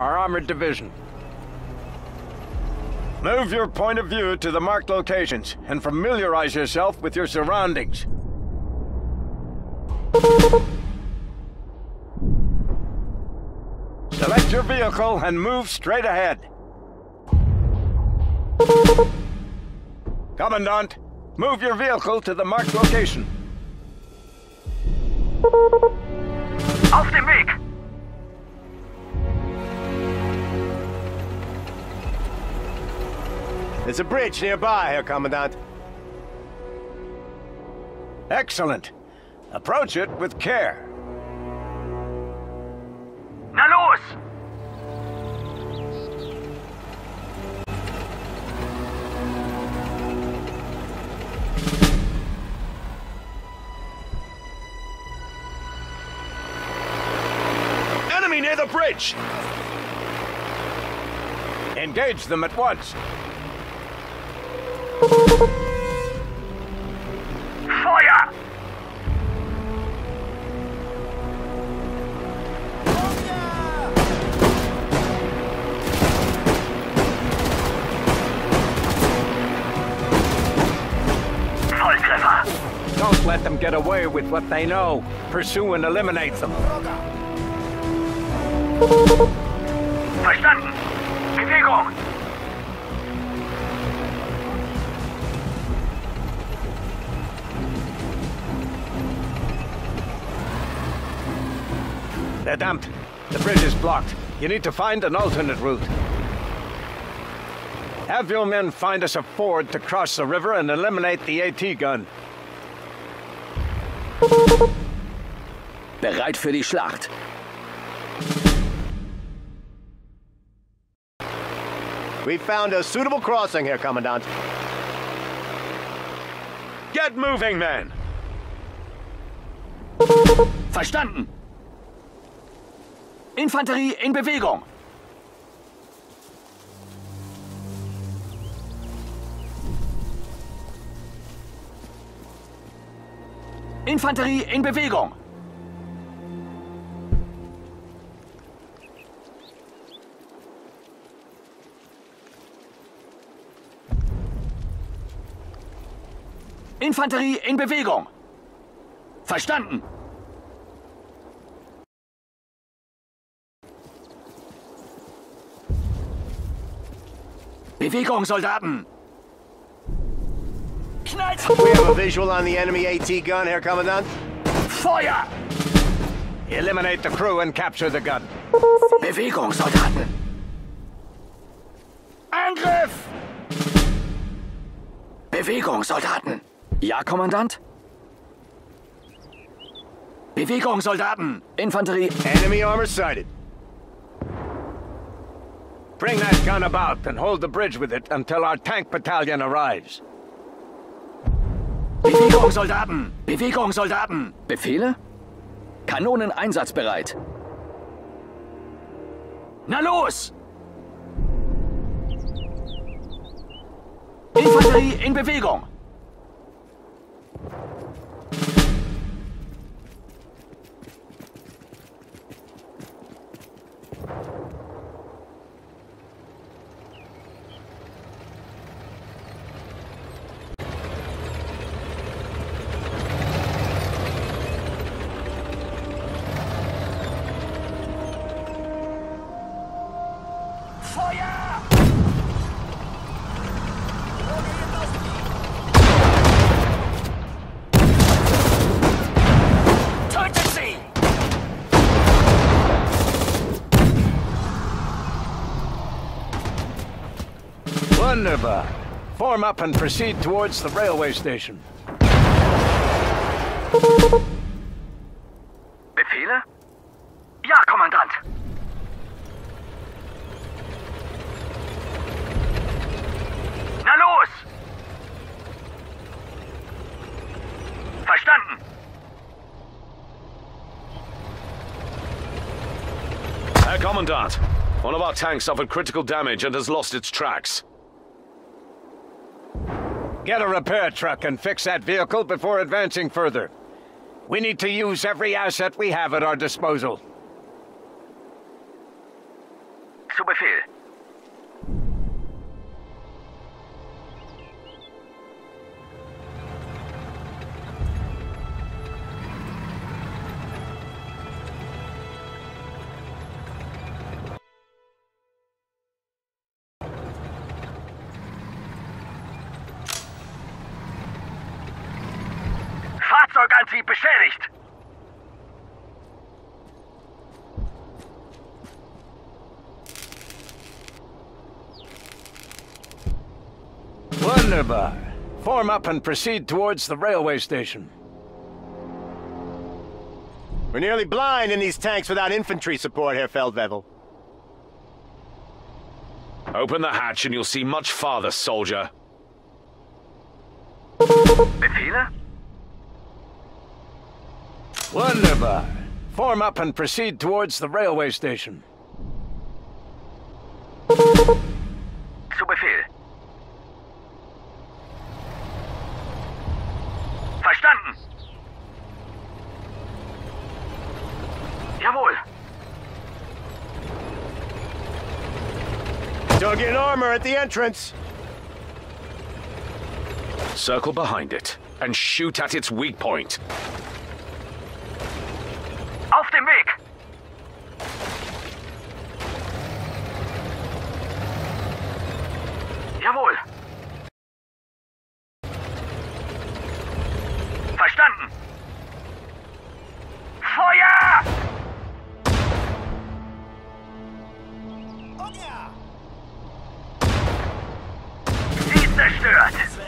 our armored division. Move your point of view to the marked locations and familiarize yourself with your surroundings. Select your vehicle and move straight ahead. Commandant, move your vehicle to the marked location. Auf dem Weg! There's a bridge nearby, Herr Commandant. Excellent. Approach it with care. Na los! Enemy near the bridge! Engage them at once. Don't let them get away with what they know. Pursue and eliminate them. Verstanden! Bewegung! They're damped. The bridge is blocked. You need to find an alternate route. Have your men find us a ford to cross the river and eliminate the AT gun. Bereit für die Schlacht. We found a suitable crossing, Herr Commandant. Get moving, men! Verstanden. Infanterie in Bewegung. Infanterie in Bewegung. Infanterie in Bewegung. Verstanden. Bewegung, Soldaten! Knallt! We have a visual on the enemy AT gun, Herr Commandant. Feuer! Eliminate the crew and capture the gun. Bewegung, Soldaten! Angriff! Bewegung, Soldaten! Ja, Kommandant? Bewegung, Soldaten! Infanterie! Enemy armor sighted. Bring that gun about and hold the bridge with it until our tank battalion arrives. Bewegung, Soldaten! Bewegung, Soldaten! Befehle? Kanonen einsatzbereit. Na los! Infanterie in Bewegung! Wunderbar. Form up and proceed towards the railway station. Befehle? Ja, Kommandant! Na los! Verstanden! Herr Commandant, one of our tanks suffered critical damage and has lost its tracks. Get a repair truck and fix that vehicle before advancing further. We need to use every asset we have at our disposal. Zu Befehl. Fahrzeugantrieb beschädigt. Wunderbar. Form up and proceed towards the railway station. We're nearly blind in these tanks without infantry support, Herr Feldwebel. Open the hatch and you'll see much farther, soldier. Befehle? Wunderbar. Form up and proceed towards the railway station. Zu Befehl. Verstanden. Jawohl. Dug in armor at the entrance. Circle behind it and shoot at its weak point. Zerstört.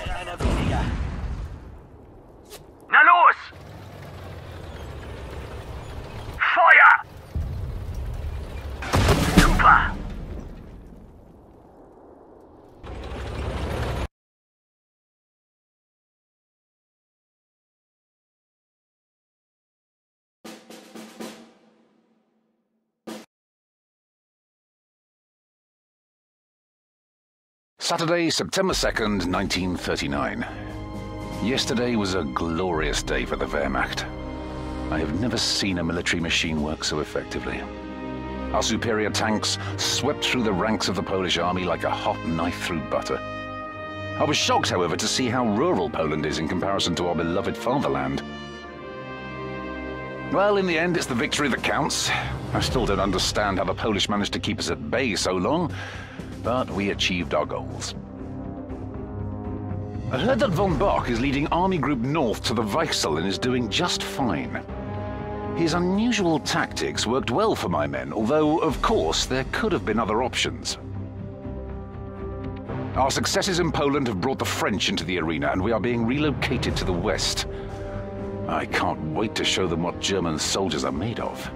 Saturday, September 2nd, 1939. Yesterday was a glorious day for the Wehrmacht. I have never seen a military machine work so effectively. Our superior tanks swept through the ranks of the Polish army like a hot knife through butter. I was shocked, however, to see how rural Poland is in comparison to our beloved fatherland. Well, in the end, it's the victory that counts. I still don't understand how the Polish managed to keep us at bay so long, but we achieved our goals. I heard that von Bock is leading Army Group North to the Weichsel and is doing just fine. His unusual tactics worked well for my men, although, of course, there could have been other options. Our successes in Poland have brought the French into the arena, and we are being relocated to the west. I can't wait to show them what German soldiers are made of.